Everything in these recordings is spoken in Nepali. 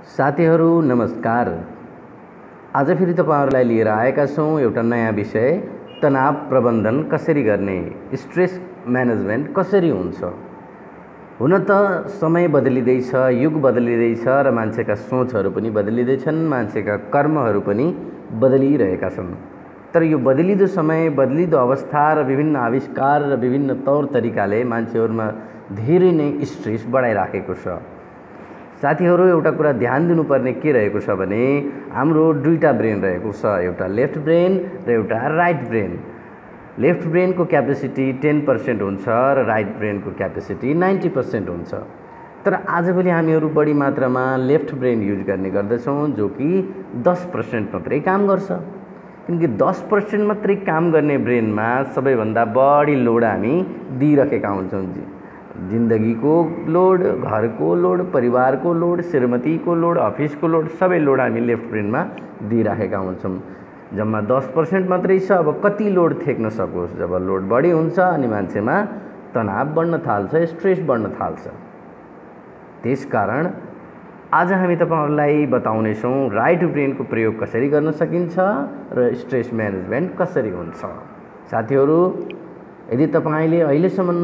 साथीहरू नमस्कार। आज फेरि तपाईँहरूलाई लिएर आएका छौँ एउटा नयाँ विषय तनाव प्रबन्धन कसरी गर्ने स्ट्रेस म्यानेजमेन्ट कसरी हुन्छ? हुन त समय बदलिँदैछ युग बदलिँदैछ र मान्छेका सोचहरू पनि बदलिँदैछन् मान्छेका कर्महरू पनि बदलिरहेका छन्। तर यो बदलिँदो समय बदलिँदो अवस्था र विभिन्न आविष्कार र विभिन्न तौर तरिकाले मान्छेहरूमा धेरै नै स्ट्रेस बढाइराखेको छ। साथीहरू एउटा कुरा ध्यान दिनुपर्ने के रहेको छ भने हाम्रो दुईवटा ब्रेन रहेको छ एउटा लेफ्ट ब्रेन र एउटा राइट ब्रेन। लेफ्ट ब्रेनको क्यापेसिटी टेन पर्सेन्ट हुन्छ र राइट ब्रेनको क्यापेसिटी नाइन्टी पर्सेन्ट हुन्छ। तर आजभोलि हामीहरू बढी मात्रामा लेफ्ट ब्रेन युज गर्ने गर्दछौँ जो कि दस पर्सेन्ट मात्रै काम गर्छ। किनकि दस पर्सेन्ट मात्रै काम गर्ने ब्रेनमा सबैभन्दा बढी लोड हामी दिइरहेका हुन्छौँ जिन्दगीको लोड घरको लोड परिवारको लोड श्रीमतीको लोड अफिसको लोड सबै लोड हामी लेफ्ट ब्रेनमा दिइराखेका हुन्छौँ। जम्मा दस पर्सेन्ट मात्रै छ अब कति लोड थेक्न सकोस्? जब लोड बढी हुन्छ अनि मान्छेमा तनाव बढ्न थाल्छ स्ट्रेस बढ्न थाल्छ। त्यसकारण आज हामी तपाईँहरूलाई बताउनेछौँ राइट ब्रेनको प्रयोग कसरी गर्न सकिन्छ र स्ट्रेस म्यानेजमेन्ट कसरी हुन्छ। साथीहरू यदि तपाईँले अहिलेसम्म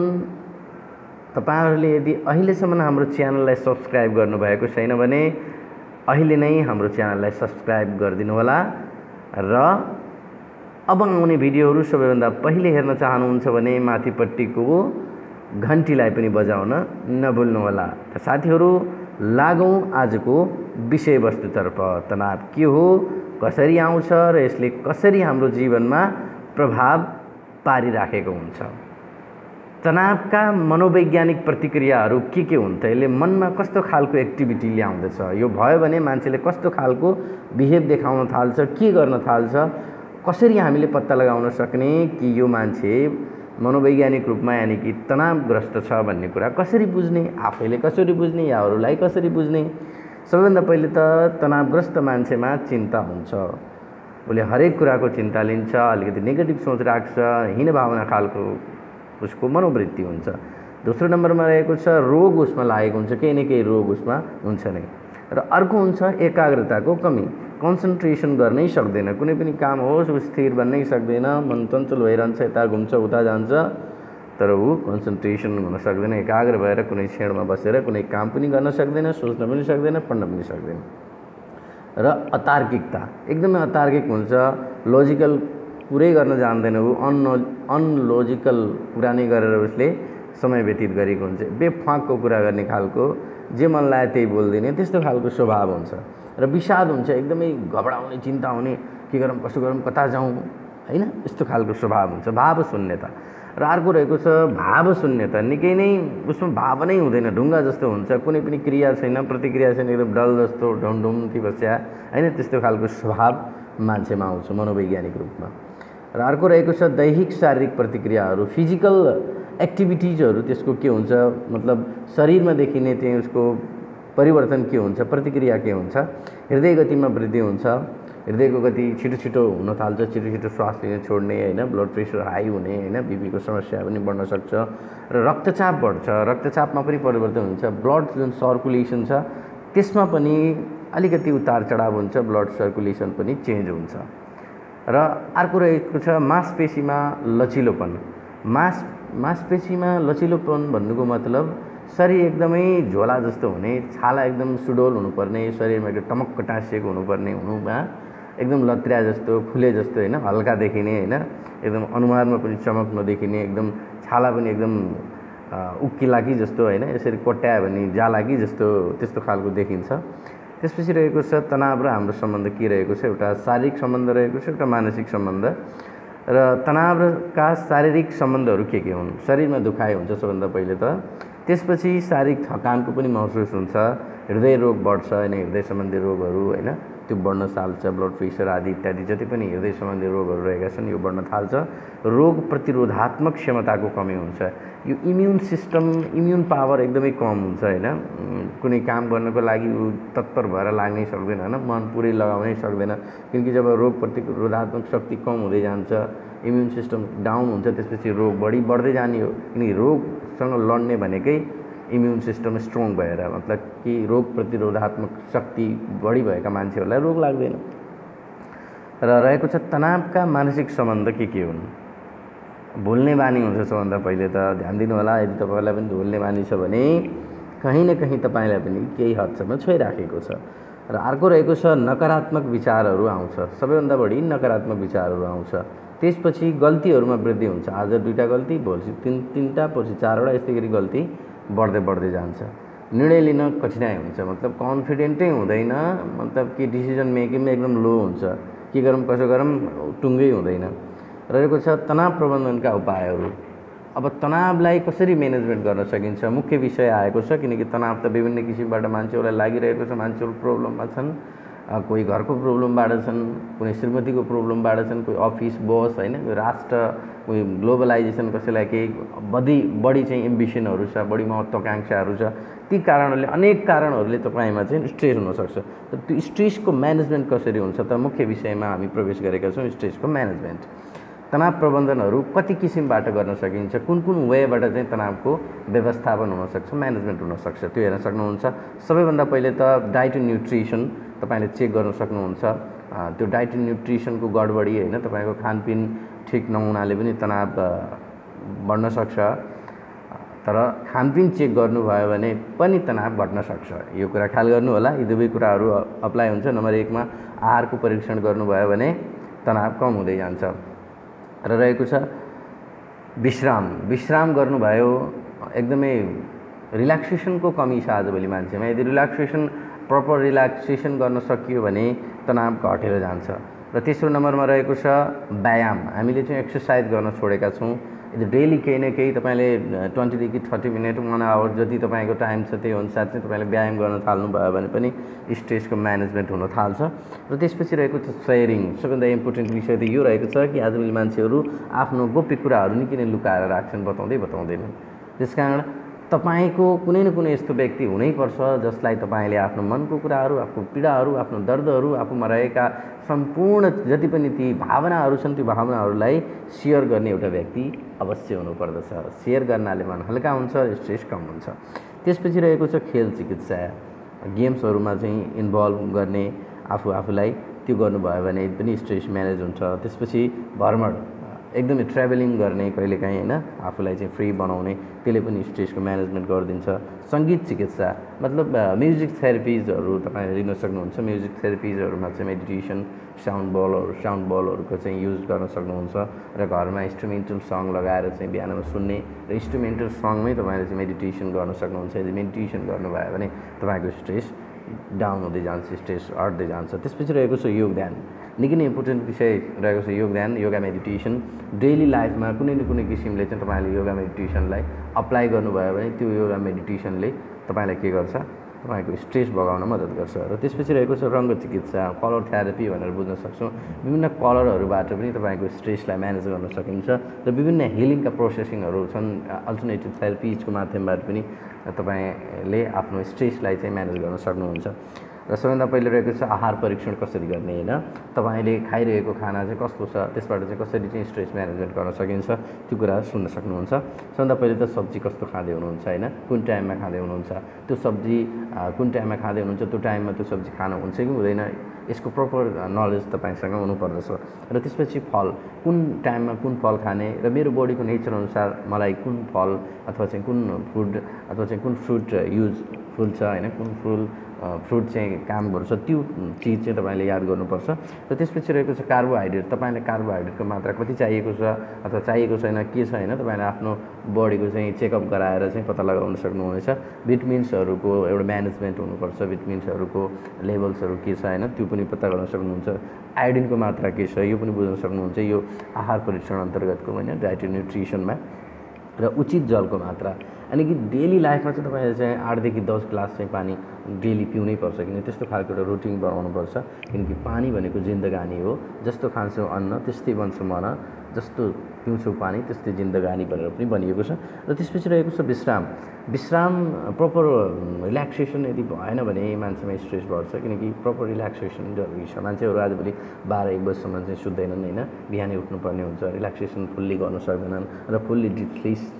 तपाईँहरूले यदि अहिलेसम्म हाम्रो च्यानललाई सब्सक्राइब गर्नुभएको छैन भने अहिले नै हाम्रो च्यानललाई सब्सक्राइब गरिदिनु होला र अब आउने भिडियोहरू सबैभन्दा पहिले हेर्न चाहनुहुन्छ भने माथिपट्टिको घन्टीलाई पनि बजाउन नभुल्नुहोला। त साथीहरू लागौँ आजको विषयवस्तुतर्फ। तनाव के हो कसरी आउँछ र यसले कसरी हाम्रो जीवनमा प्रभाव पारिराखेको हुन्छ? तनावका मनोवैज्ञानिक प्रतिक्रियाहरू के के हुन्छ यसले मनमा कस्तो खालको एक्टिभिटी ल्याउँदछ? यो भयो भने मान्छेले कस्तो खालको बिहेभ देखाउन थाल्छ के गर्न थाल्छ? कसरी हामीले पत्ता लगाउन सक्ने कि यो मान्छे मनोवैज्ञानिक रूपमा यानि कि तनावग्रस्त छ भन्ने कुरा कसरी बुझ्ने? आफैले कसरी बुझ्ने या अरूलाई कसरी बुझ्ने? सबैभन्दा पहिले त तनावग्रस्त मान्छेमा चिन्ता हुन्छ। उसले हरेक कुराको चिन्ता लिन्छ अलिकति नेगेटिभ सोच राख्छ हिन भावना खालको उसको मनोवृत्ति हुन्छ। दोस्रो नम्बरमा रहेको छ रोग उसमा लागेको हुन्छ केही न केही रोग उसमा हुन्छ नै। र अर्को हुन्छ एकाग्रताको कमी। कन्सन्ट्रेसन गर्नै सक्दैन। कुनै पनि काम होस् ऊ स्थिर बन्नै सक्दैन। मन चञ्चल भइरहन्छ यता घुम्छ उता जान्छ। तर ऊ कन्सन्ट्रेसन हुन सक्दैन। एकाग्र भएर कुनै क्षणमा बसेर कुनै काम पनि गर्न सक्दैन सोच्न पनि सक्दैन पढ्न पनि सक्दैन। र अतार्किकता। एकदमै अतार्किक हुन्छ। लोजिकल कुरै गर्न जान्दैन ऊ अन अनलोजिकल कुरा नै गरेर उसले समय व्यतीत गरेको हुन्छ बेफाकको कुरा गर्ने खालको जे मन लाग्यो त्यही बोलिदिने त्यस्तो खालको स्वभाव हुन्छ र विषाद हुन्छ एकदमै घबराउने चिन्ता हुने के गरौँ कसो गरौँ कता जाउँ होइन यस्तो खालको स्वभाव हुन्छ भाव शून्यता र अर्को रहेको छ भाव शून्यता निकै नै उसमा भाव नै हुँदैन ढुङ्गा जस्तो हुन्छ कुनै पनि क्रिया छैन प्रतिक्रिया छैन एकदम डल जस्तो ढुमढुम्ती बस्या होइन त्यस्तो खालको स्वभाव मान्छेमा आउँछ मनोवैज्ञानिक रूपमा र अर्को रहेको छ दैहिक शारीरिक प्रतिक्रियाहरू फिजिकल एक्टिभिटिजहरू त्यसको के हुन्छ? मतलब शरीरमा देखिने चाहिँ उसको परिवर्तन के हुन्छ? प्रतिक्रिया के हुन्छ? हृदय गतिमा वृद्धि हुन्छ। हृदयको गति छिटो छिटो हुन थाल्छ छिटो छिटो श्वास लिन छोड्ने होइन? ब्लड प्रेसर हाई हुने होइन? बिपीको समस्या पनि बढ्न सक्छ। र रक्तचाप बढ्छ। रक्तचापमा पनि परिवर्तन हुन्छ। ब्लड जुन सर्कुलेसन छ त्यसमा पनि अलिकति उतार चढाव हुन्छ। ब्लड सर्कुलेसन पनि चेन्ज हुन्छ। र अर्को रहेको छ मांसपेसीमा लचिलोपन मास मांसपेसीमा लचिलोपन भन्नुको मतलब शरीर एकदमै झोला जस्तो हुने छाला एकदम सुडोल हुनुपर्ने शरीरमा एकदम टमक्क टाँसिएको हुनुपर्ने हुनुमा एकदम लत्र्या जस्तो फुले जस्तो होइन हल्का देखिने होइन एकदम अनुहारमा पनि चमक नदेखिने एकदम छाला पनि एकदम उक्किला कि जस्तो होइन यसरी कोट्यायो भने जाला कि जस्तो त्यस्तो खालको देखिन्छ। त्यसपछि रहेको छ तनाव र हाम्रो सम्बन्ध के रहेको छ? एउटा शारीरिक सम्बन्ध रहेको छ एउटा मानसिक सम्बन्ध। र तनावका शारीरिक सम्बन्धहरू के के हुन्? शरीरमा दुखाइ हुन्छ सबभन्दा पहिले त। त्यसपछि शारीरिक थकानको पनि महसुस हुन्छ। हृदय रोग बढ्छ होइन हृदय सम्बन्धी रोगहरू होइन। त्यो बढ्न थाल्छ ब्लड प्रेसर आदि इत्यादि जति पनि हृदय सम्बन्धी रोगहरू रहेका छन् यो बढ्न थाल्छ। रोग प्रतिरोधात्मक क्षमताको कमी हुन्छ। यो इम्युन सिस्टम इम्युन पावर एकदमै कम हुन्छ होइन? कुनै काम गर्नको लागि ऊ तत्पर भएर लाग्नै सक्दैन होइन? मन पुरै लगाउनै सक्दैन किनकि जब रोग प्रतिरोधात्मक शक्ति कम हुँदै जान्छ इम्युन सिस्टम डाउन हुन्छ त्यसपछि रोग बढी बढ्दै जाने हो। किनकि रोगसँग लड्ने भनेकै इम्युन सिस्टम स्ट्रङ भएर मतलब कि रोग प्रतिरोधात्मक शक्ति बढी भएका मान्छेहरूलाई रोग लाग्दैन र रहेको छ तनावका मानसिक सम्बन्ध के के हुन् भुल्ने बानी हुन्छ सबभन्दा पहिले त ध्यान दिनु होला यदि तपाईँलाई पनि भुल्ने बानी छ भने कहीँ न कहीँ तपाईँलाई पनि केही हदसम्म छोइराखेको छ र अर्को रहेको छ नकारात्मक विचारहरू आउँछ सबैभन्दा बढी नकारात्मक विचारहरू आउँछ त्यसपछि गल्तीहरूमा वृद्धि हुन्छ आज दुईवटा गल्ती भोलि तिन तिनवटा पछि चारवटा यस्तै गरी गल्ती। बढ्दै बढ्दै जान्छ। निर्णय लिन कठिनाइ हुन्छ मतलब कन्फिडेन्टै हुँदैन मतलब कि डिसिजन मेकिङमा एकदम लो हुन्छ। के गरौँ कसो गरौँ टुङ्गै हुँदैन। रहेको छ तनाव प्रबन्धनका उपायहरू। अब तनावलाई कसरी म्यानेजमेन्ट गर्न सकिन्छ? मुख्य विषय आएको छ किनकि तनाव त विभिन्न किसिमबाट मान्छेहरूलाई लागिरहेको छ मान्छेहरू प्रब्लममा छन्। कोही घरको प्रब्लमबाट छन् कुनै श्रीमतीको प्रब्लमबाट छन् कोही अफिस बस होइन राष्ट्र कोही ग्लोबलाइजेसन कसैलाई केही बढी बढी चाहिँ एम्बिसनहरू छ बढी महत्त्वाकाङ्क्षाहरू छ ती कारणहरूले अनेक कारणहरूले तपाईँमा चाहिँ स्ट्रेस हुनसक्छ। तर त्यो स्ट्रेसको म्यानेजमेन्ट कसरी हुन्छ त मुख्य विषयमा हामी प्रवेश गरेका छौँ स्ट्रेसको म्यानेजमेन्ट। तनाव प्रबन्धनहरू कति किसिमबाट गर्न सकिन्छ कुन कुन वेबाट चाहिँ तनावको व्यवस्थापन हुनसक्छ म्यानेजमेन्ट हुनसक्छ त्यो हेर्न सक्नुहुन्छ। सबैभन्दा पहिले त डाइट एन्ड न्युट्रिसन तपाईँले चेक गर्न सक्नुहुन्छ। त्यो डाइट एन्ड न्युट्रिसनको गडबडी होइन तपाईँको खानपिन ठिक नहुनाले पनि तनाव बढ्न सक्छ। तर खानपिन चेक गर्नुभयो भने पनि तनाव घट्न सक्छ। यो कुरा ख्याल गर्नु होला यी दुवै कुराहरू अप्लाई हुन्छ। नम्बर एकमा आहारको परीक्षण गर्नुभयो भने तनाव कम हुँदै जान्छ। र रहेको छ विश्राम। विश्राम गर्नुभयो एकदमै रिल्याक्सेसनको कमी छ आजभोलि मान्छेमा। यदि रिल्याक्सेसन प्रपर रिल्याक्सेसन गर्न सकियो भने तनाव घटेर जान्छ। र तेस्रो नम्बरमा रहेको छ व्यायाम। हामीले चाहिँ एक्सर्साइज गर्न छोडेका छौँ। यदि डेली केही न केही तपाईँले ट्वेन्टीदेखि थर्टी मिनट वान आवर जति तपाईँको टाइम छ त्यही अनुसार चाहिँ तपाईँले व्यायाम गर्न थाल्नुभयो भने पनि स्ट्रेसको म्यानेजमेन्ट हुन थाल्छ। र त्यसपछि रहेको छ सेयरिङ सबैभन्दा इम्पोर्टेन्ट विषय त यो रहेको छ कि आजभोलि मान्छेहरू आफ्नो गोप्य कुराहरू नै किन लुकाएर राख्छन् बताउँदै बताउँदैनन्। त्यस कारण तपाईँको कुनै न कुनै यस्तो व्यक्ति हुनैपर्छ जसलाई तपाईँले आफ्नो मनको कुराहरू आफ्नो पीडाहरू आफ्नो दर्दहरू आफूमा रहेका सम्पूर्ण जति पनि ती भावनाहरू छन् ती भावनाहरूलाई सेयर गर्ने एउटा व्यक्ति अवश्य हुनुपर्दछ। सेयर गर्नाले मन हल्का हुन्छ स्ट्रेस कम हुन्छ। त्यसपछि रहेको छ खेल चिकित्सा। गेम्सहरूमा चाहिँ इन्भल्भ गर्ने आफू आफूलाई त्यो गर्नुभयो भने पनि स्ट्रेस म्यानेज हुन्छ। त्यसपछि भ्रमण। एकदमै ट्राभलिङ गर्ने कहिलेकाहीँ होइन आफूलाई चाहिँ फ्री बनाउने त्यसले पनि स्ट्रेसको म्यानेजमेन्ट गरिदिन्छ। सङ्गीत चिकित्सा मतलब म्युजिक थेरापिजहरू तपाईँले लिन सक्नुहुन्छ। म्युजिक थेरापिजहरूमा चाहिँ मेडिटेसन साउन्ड बलहरू साउन्ड बलहरूको चाहिँ युज गर्न सक्नुहुन्छ। र घरमा इन्स्ट्रुमेन्टल सङ लगाएर चाहिँ बिहानमा सुन्ने र इन्स्ट्रुमेन्टल सङमै तपाईँले चाहिँ मेडिटेसन गर्न सक्नुहुन्छ। यदि मेडिटेसन गर्नुभयो भने तपाईँको स्ट्रेस डाउन हुँदै जान्छ स्ट्रेस हट्दै जान्छ त्यसपछि रहेको छ योग ध्यान निकै नै इम्पोर्टेन्ट विषय रहेको छ योग ध्यान योगा मेडिटेसन डेली लाइफमा कुनै न कुनै किसिमले चाहिँ तपाईँले योगा मेडिटेसनलाई अप्लाई गर्नुभयो भने त्यो योगा मेडिटेसनले तपाईँलाई के गर्छ? तपाईँको स्ट्रेस भगाउन मद्दत गर्छ। र त्यसपछि रहेको छ रङ्ग चिकित्सा कलर थेरापी भनेर बुझ्न सक्छौँ। विभिन्न कलरहरूबाट पनि तपाईँको स्ट्रेसलाई म्यानेज गर्न सकिन्छ। र विभिन्न हिलिङका प्रोसेसिङहरू छन् अल्टरनेटिभ थेरापिजको माध्यमबाट पनि तपाईँले आफ्नो स्ट्रेसलाई चाहिँ म्यानेज गर्न सक्नुहुन्छ। र सबैभन्दा पहिले रहेको छ आहार परीक्षण कसरी गर्ने होइन? तपाईँले खाइरहेको खाना चाहिँ कस्तो छ? त्यसबाट चाहिँ कसरी चाहिँ स्ट्रेस म्यानेजमेन्ट गर्न सकिन्छ? त्यो कुरा सुन्न सक्नुहुन्छ। सबभन्दा पहिले त सब्जी कस्तो खाँदै हुनुहुन्छ होइन? कुन टाइममा खाँदै हुनुहुन्छ? त्यो सब्जी कुन टाइममा खाँदै हुनुहुन्छ? त्यो टाइममा त्यो सब्जी खानु हुन्छ कि हुँदैन? यसको प्रपर नलेज तपाईँसँग हुनुपर्दछ। र त्यसपछि फल। कुन टाइममा कुन फल खाने? र मेरो बडीको नेचर अनुसार मलाई कुन फल अथवा चाहिँ कुन फुड अथवा चाहिँ कुन फ्रुट युज फुल छ होइन? कुन फुल फ्रुट चाहिँ काम गर्छ त्यो चिज चाहिँ तपाईँले याद गर्नुपर्छ। र त्यसपछि रहेको छ कार्बोहाइड्रेट। तपाईँले कार्बोहाइड्रेटको मात्रा कति चाहिएको छ अथवा चाहिएको छैन के छ होइन तपाईँले आफ्नो बडीको चाहिँ चेकअप गराएर चाहिँ पत्ता लगाउन सक्नुहुनेछ। भिटमिन्सहरूको एउटा म्यानेजमेन्ट हुनुपर्छ भिटमिन्सहरूको लेभल्सहरू के छ होइन? त्यो पनि पत्ता गर्न सक्नुहुन्छ। आयोडिनको मात्रा के छ यो पनि बुझ्न सक्नुहुन्छ। यो आहार परीक्षण अन्तर्गतको होइन? डाइट न्युट्रिसनमा। र उचित जलको मात्रा। अनि कि डेली लाइफमा चाहिँ तपाईँले चाहिँ आठदेखि दस ग्लास चाहिँ पानी डेली पिउनै पर्छ किन त्यस्तो खालको एउटा रुटिन बनाउनुपर्छ। किनकि पानी भनेको जिन्दगानी हो। जस्तो खान्छौँ अन्न त्यस्तै बन्छ मन जस्तो पिउँछौँ पानी त्यस्तै जिन्दगानी भनेर पनि भनिएको छ। र त्यसपछि रहेको छ विश्राम। विश्राम प्रपर रिल्याक्सेसन यदि भएन भने मान्छेमा स्ट्रेस बढ्छ किनकि प्रपर रिल्याक्सेसन जरुरी छ। मान्छेहरू आजभोलि बाह्र एक बजीसम्म चाहिँ सुत्दैनन् होइन? बिहानै उठ्नुपर्ने हुन्छ। रिल्याक्सेसन फुल्ली गर्न सक्दैनन् र फुल्ली डिप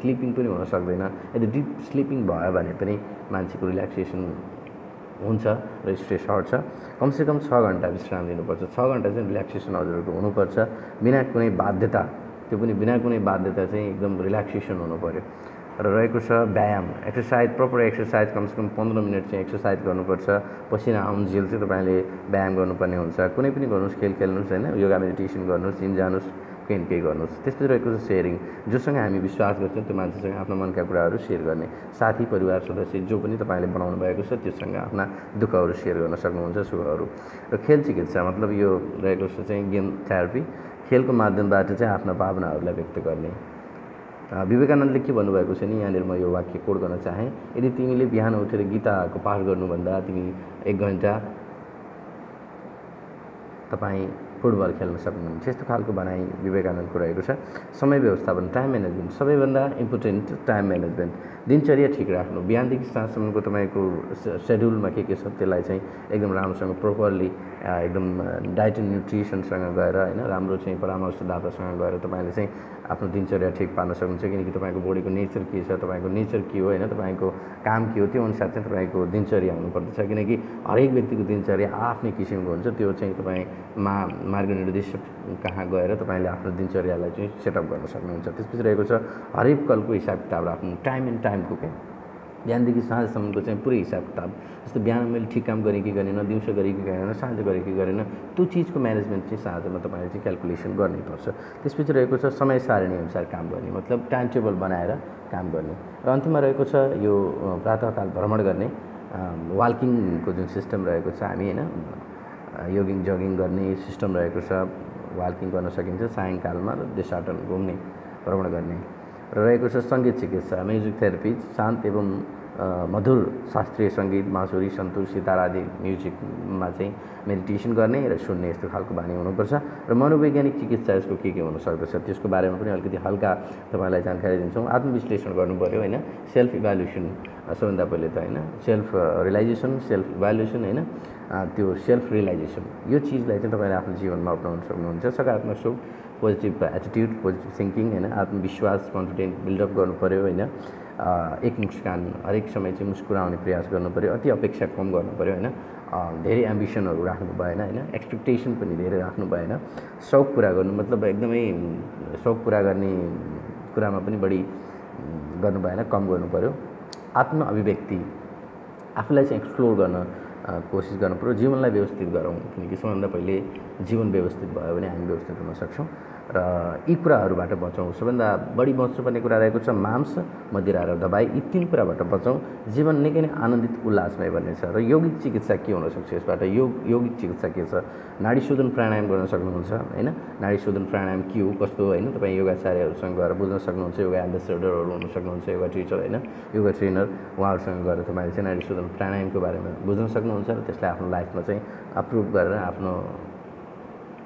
स्लिपिङ पनि हुन सक्दैन। यदि डिप स्लिपिङ भयो भने पनि मान्छेको रिल्याक्सेसन हुन्छ र स्ट्रेस हट्छ कमसेकम छ घन्टा विश्राम लिनुपर्छ। छ घन्टा चाहिँ रिल्याक्सेसन हजुरहरूको हुनुपर्छ। बिना कुनै बाध्यता त्यो पनि बिना कुनै बाध्यता चाहिँ एकदम रिल्याक्सेसन हुनु पऱ्यो र रहेको छ व्यायाम। एक्सर्साइज प्रपर एक्सर्साइज कमसेकम पन्ध्र मिनट चाहिँ एक्सर्साइज गर्नुपर्छ। पसिना आउन्जेल चाहिँ तपाईँले व्यायाम गर्नुपर्ने हुन्छ। कुनै पनि गर्नुहोस् खेल खेल्नुहोस् होइन? योगा मेडिटेसन गर्नुहोस् जिम जानुहोस्। केही न केही गर्नुहोस्। त्यसपछि रहेको छ सेयरिङ जोसँग हामी विश्वास गर्छौँ त्यो मान्छेसँग आफ्नो मनका कुराहरू सेयर गर्ने। साथी परिवार सदस्य जो पनि तपाईँले बनाउनु भएको छ त्योसँग आफ्ना दुःखहरू सेयर गर्न सक्नुहुन्छ सुखहरू। र खेल चिकित्सा मतलब यो रहेको छ चाहिँ गेम थेरापी खेलको माध्यमबाट चाहिँ आफ्ना भावनाहरूलाई व्यक्त गर्ने। विवेकानन्दले के भन्नुभएको छ नि यहाँनिर म यो वाक्य कोड गर्न चाहेँ। यदि तिमीले बिहान उठेर गीताको पाठ गर्नुभन्दा तिमी एक घन्टा तपाईँ फुटबल खेल्न सक्नुहुन्छ यस्तो खालको भनाइ विवेकानन्दको रहेको छ। समय व्यवस्थापन टाइम म्यानेजमेन्ट सबैभन्दा इम्पोर्टेन्ट टाइम म्यानेजमेन्ट दिनचर्या ठिक राख्नु। बिहानदेखि साँझसम्मको तपाईँको सेड्युलमा के के छ त्यसलाई चाहिँ एकदम राम्रोसँग प्रोपरली एकदम डाइट एन्ड न्युट्रिसनसँग गएर होइन राम्रो चाहिँ परामर्शदातासँग गएर तपाईँले चाहिँ आफ्नो दिनचर्या ठिक पार्न सक्नुहुन्छ। किनकि तपाईँको बोडीको नेचर के छ तपाईँको नेचर के हो होइन तपाईँको काम के हो त्यो अनुसार चाहिँ तपाईँको दिनचर्या हुनुपर्दछ। किनकि हरेक व्यक्तिको दिनचर्या आफ्नै किसिमको हुन्छ। त्यो चाहिँ तपाईँ मा मार्गनिर्देशक कहाँ गएर तपाईँले आफ्नो दिनचर्यालाई चाहिँ सेटअप गर्न सक्नुहुन्छ। त्यसपछि रहेको छ हरेक कलको हिसाब किताब राख्नु। टाइम एन्ड टाइमको क्या बिहानदेखि साँझसम्मको चाहिँ पुरै हिसाब किताब। जस्तो बिहान मैले ठिक काम गरेँ कि गरेन दिउँसो गरेँ कि गरेन साँझ गरेँ कि गरेन त्यो चिजको म्यानेजमेन्ट चाहिँ साँझमा तपाईँले चाहिँ क्यालकुलेसन गर्नैपर्छ त्यसपछि रहेको छ समय सारणी अनुसार काम गर्ने मतलब टाइम टेबल बनाएर काम गर्ने। र अन्तिममा रहेको छ यो प्रातःकाल भ्रमण गर्ने। वाल्किङको जुन सिस्टम रहेको छ हामी होइन योगिङ जगिङ गर्ने सिस्टम रहेको छ। वाल्किङ गर्न सकिन्छ सायङ्कालमा र देशाटन घुम्ने भ्रमण गर्ने। र रहेको छ सङ्गीत चिकित्सा म्युजिक थेरापी शान्त एवं मधुर शास्त्रीय सङ्गीत बाँसुरी सन्तुर सितार आदि म्युजिकमा चाहिँ मेडिटेसन गर्ने र सुन्ने यस्तो खालको बानी हुनुपर्छ। र मनोवैज्ञानिक चिकित्सा यसको के के हुनसक्दछ त्यसको बारेमा पनि अलिकति हल्का तपाईँलाई जानकारी दिन्छौँ। आत्मविश्लेषण गर्नु पऱ्यो होइन सेल्फ इभ्यालुएसन सबभन्दा पहिले त होइन? सेल्फ रियलाइजेसन सेल्फ इभ्यालुएसन होइन? त्यो सेल्फ रियलाइजेसन यो चिजलाई चाहिँ तपाईँले आफ्नो जीवनमा अप्नाउन सक्नुहुन्छ। सकारात्मक सोच पोजिटिभ एटिट्युड पोजिटिभ थिङ्किङ होइन? आत्मविश्वास कन्फिडेन्ट बिल्डअप पऱ्यो होइन? एक मुस्कान हरेक समय चाहिँ मुस्कुराउने प्रयास पऱ्यो अति अपेक्षा कम पऱ्यो होइन? धेरै एम्बिसनहरू राख्नु भएन होइन? एक्सपेक्टेसन पनि धेरै राख्नु भएन। सौक पुरा गर्नु मतलब एकदमै सौक पुरा गर्ने कुरामा पनि बढी गर्नु भएन कम पऱ्यो आत्म अभिव्यक्ति आफूलाई चाहिँ एक्सप्लोर गर्न कोसिस पऱ्यो जीवनलाई व्यवस्थित गरौँ किनकि सबभन्दा पहिले जीवन व्यवस्थित भयो भने हामी व्यवस्थित हुन सक्छौँ। र यी कुराहरूबाट बचौँ सबभन्दा बढी बच्नुपर्ने कुरा रहेको छ मांस मदिरा र दबाई। यी तिन कुराबाट बचौँ जीवन निकै नै आनन्दित उल्लासमय बन्नेछ र यौगिक चिकित्सा के हुनसक्छ यसबाट? योग यौगिक चिकित्सा के छ? नाडी शोधन प्राणायाम गर्न सक्नुहुन्छ होइन? नाडी शोधन प्राणायाम के हो कस्तो होइन? तपाईँ योगाचार्यहरूसँग गएर बुझ्न सक्नुहुन्छ योगा एम्बेसेडरहरू हुन सक्नुहुन्छ योगा टिचर होइन? योगा ट्रेनर उहाँहरूसँग गएर तपाईँले चाहिँ नाडी शोधन प्राणायामको बारेमा बुझ्न सक्नुहुन्छ र त्यसलाई आफ्नो लाइफमा चाहिँ अप्रुभ गरेर आफ्नो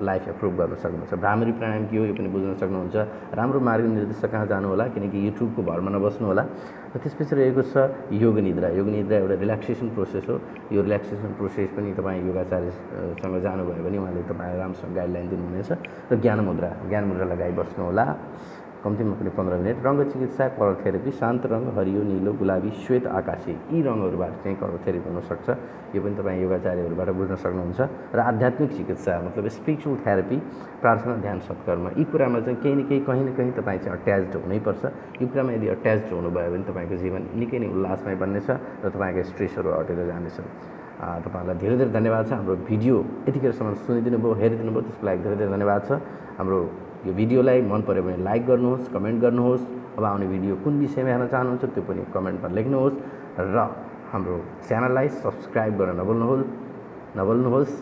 लाइफ एप्रुभ गर्न सक्नुहुन्छ। भ्रामरी प्राणायाम के हो यो पनि बुझ्न सक्नुहुन्छ। राम्रो मार्ग निर्देशक कहाँ जानु होला किनकि युट्युबको भरमा नबस्नु होला। र त्यसपछि रहेको छ योग निद्रा। योग निद्रा एउटा रिल्याक्सेसन प्रोसेस हो। यो रिल्याक्सेसन प्रोसेस पनि तपाईँ योगाचार्यसँग जानुभयो भने उहाँले तपाईँलाई राम्रोसँग गाइडलाइन दिनुहुनेछ। र ज्ञान मुद्रा। ज्ञान मुद्रा लगाइबस्नु होला। कम्तीमा पनि पन्ध्र मिनट। रङ्ग चिकित्सा कलर थेरेपी शान्त रङ हरियो निलो गुलाबी श्वेत आकाशी यी रङहरूबाट चाहिँ कलर थेरेपी हुनसक्छ यो पनि तपाईँ योगाचार्यहरूबाट बुझ्न सक्नुहुन्छ। र आध्यात्मिक चिकित्सा मतलब स्पिरिचुअल थेरापी प्रार्थना ध्यान सत्कर्म यी कुरामा चाहिँ केही न केही कहीँ न कहीँ तपाईँ चाहिँ अट्याच्ड हुनैपर्छ। यो कुरामा यदि अट्याच्ड हुनुभयो भने तपाईँको जीवन निकै नै उल्लासमय बन्नेछ र तपाईँको स्ट्रेसहरू हटेर जानेछ। तपाईँहरूलाई धेरै धेरै धन्यवाद छ। हाम्रो भिडियो यतिखेरसम्म सुनिदिनु भयो हेरिदिनु भयो त्यसको लागि धेरै धेरै धन्यवाद छ। हाम्रो यो भिडियोलाई मन पऱ्यो भने लाइक गर्नुहोस् कमेन्ट गर्नुहोस्। अब आउने भिडियो कुन विषयमा हेर्न चाहनुहुन्छ त्यो पनि कमेन्टमा लेख्नुहोस् र हाम्रो च्यानललाई सब्सक्राइब गर्न नभुल्नुहोस् नभुल्नुहोस्।